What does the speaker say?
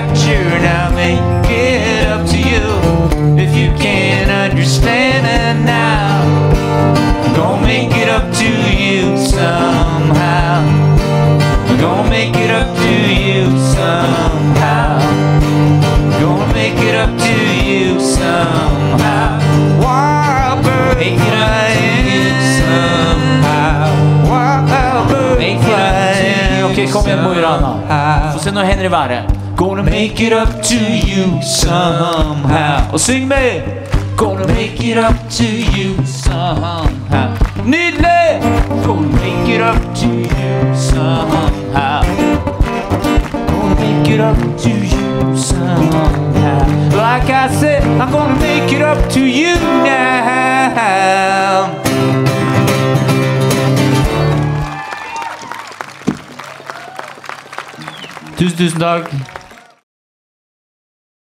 captured. I'll make it up to you if you can't understand it now. I'm gonna make it up to you somehow. Gonna make it up to you somehow. Gonna make it up to you somehow. Make it up to you somehow. Make it up to you. Ok, Henry være. Gonna make it up to you somehow. Oh, Og syng med! Gonna make it up to you somehow. Nydelig! Gonna make it up to you somehow. Gonna make it up to you somehow. Like I said, I'm gonna make it up to you now. Tusen, tusen takk.